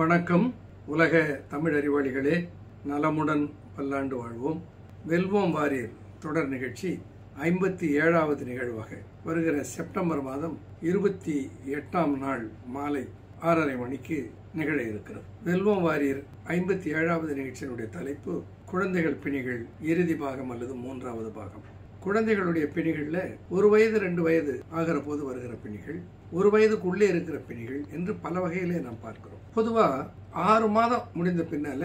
வணக்கம் உலக தமிழ் அறிவாளிகளே. நலமுடன் பல்லாண்டு வாழ்வோம். வெல்வோம் வாரீர் தொடர் நிகழ்ச்சி ஐம்பத்தி ஏழாவது நிகழ்வாக வருகிற செப்டம்பர் மாதம் இருபத்தி எட்டாம் நாள் மாலை ஆறரை மணிக்கு நிகழ இருக்கிறது. வெல்வோம் வாரியர் ஐம்பத்தி ஏழாவது நிகழ்ச்சியினுடைய தலைப்பு குழந்தைகள் பிணிகள் இறுதி பாகம் அல்லது மூன்றாவது பாகம். குழந்தைகளுடைய பிணிகளில் ஒரு வயது ரெண்டு வயது ஆகிற போது வருகிற பிணிகள் ஒரு வயதுக்குள்ளே இருக்கிற பிணிகள் என்று பல வகையிலே நாம் பார்க்கிறோம். பொதுவாக ஆறு மாதம் முடிந்த பின்னால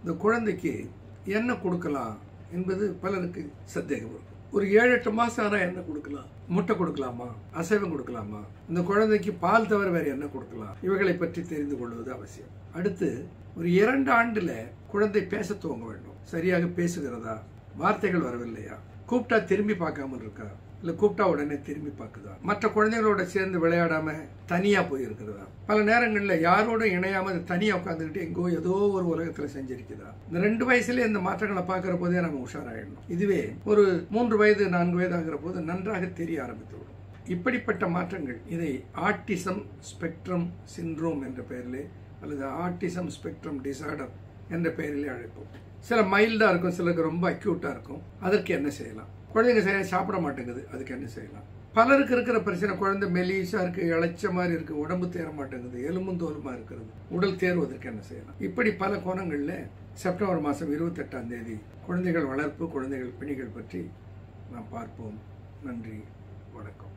இந்த குழந்தைக்கு என்ன கொடுக்கலாம் என்பது பலருக்கு சந்தேகம் இருக்கும். ஒரு ஏழு எட்டு மாசம் ஆனால் என்ன கொடுக்கலாம்? முட்டை கொடுக்கலாமா? அசைவம் கொடுக்கலாமா? இந்த குழந்தைக்கு பால் தவிர வேற என்ன கொடுக்கலாம்? இவைகளை பற்றி தெரிந்து கொள்வது அவசியம். அடுத்து ஒரு இரண்டு ஆண்டுல குழந்தை பேச துவங்க வேண்டும். சரியாக பேசுகிறதா? வார்த்தைகள் வரவில்லையா? கூப்பிட்டா திரும்பி பார்க்காம இருக்கா? இல்ல கூப்பிட்டா உடனே திரும்பி பார்க்குதா? மற்ற குழந்தைகளோட சேர்ந்து விளையாடாம தனியா போயிருக்கிறதா? பல நேரங்களில் யாரோட இணையாம தனியாக தனியா உட்காந்துக்கிட்டு எங்கோ ஏதோ ஒரு உலகத்துல செஞ்சிருக்குதா? இந்த ரெண்டு வயசுல இந்த மாற்றங்களை பார்க்கிற போதே நம்ம உஷாராயிடணும். இதுவே ஒரு மூன்று வயது நான்கு வயது ஆகிற போது நன்றாக தெரிய ஆரம்பித்துவிடும். இப்படிப்பட்ட மாற்றங்கள் இதை ஆட்டிசம் ஸ்பெக்ட்ரம் சின்ரோம் என்ற பெயரிலே அல்லது ஆட்டிசம் ஸ்பெக்ட்ரம் டிசார்டர் என்ற பெயரிலே அழைப்போம். சில மைல்டா இருக்கும் சிலருக்கு ரொம்ப அக்யூட்டா இருக்கும். அதற்கு என்ன செய்யலாம்? குழந்தைங்க சரியா சாப்பிட மாட்டேங்குது அதுக்கு என்ன செய்யலாம்? பலருக்கு இருக்கிற பிரச்சனை குழந்தை மெலிசா இருக்கு இழைச்ச மாதிரி இருக்கு உடம்பு தேர மாட்டேங்குது எலும்பும் தோலுமா இருக்கிறது. உடல் தேர்வதற்கு என்ன செய்யலாம்? இப்படி பல கோணங்கள்ல செப்டம்பர் மாதம் இருபத்தி எட்டாம் தேதி குழந்தைகள் வளர்ப்பு குழந்தைகள் பிணிகள் பற்றி நாம் பார்ப்போம். நன்றி வணக்கம்.